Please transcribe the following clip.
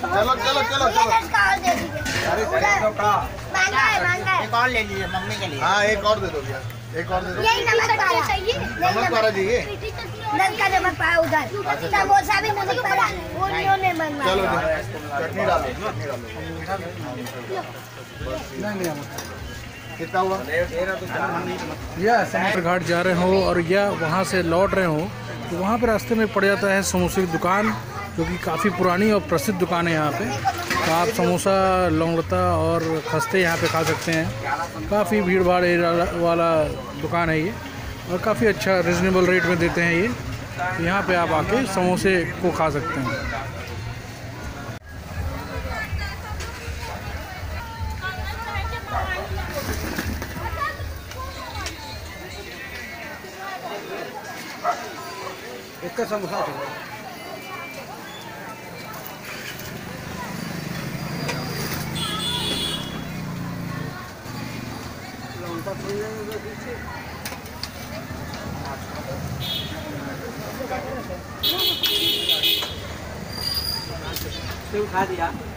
चलो चलो चलो चलो। लटका और दे दीजिए अरे है महँगा है। एक और ले लीजिए मम्मी के लिए। हाँ एक और दे दो भैया एक और दे दो। यही नमक पारा। चाहिए? नमक वाला चाहिए? नल का नमक पारा उधर। समोसा भी नमक पारा उन्होंने ने बनवाया चलो दे। चटनी डालो चटनी डालो। कितना हुआ? या समुद्र घाट जा रहे हो और या वहाँ से लौट रहे हो तो वहाँ पर रास्ते में पड़ जाता है समोसे की दुकान। जो कि काफ़ी पुरानी और प्रसिद्ध दुकान है यहाँ पे। तो आप समोसा, लौंगड़ता और खस्ते यहाँ पे खा सकते हैं। काफ़ी भीड़ भाड़ वाला दुकान है ये और काफ़ी अच्छा रिजनेबल रेट में देते हैं ये। तो यहाँ पे आप आके समोसे को खा सकते हैं। इसका समोसा खा दिया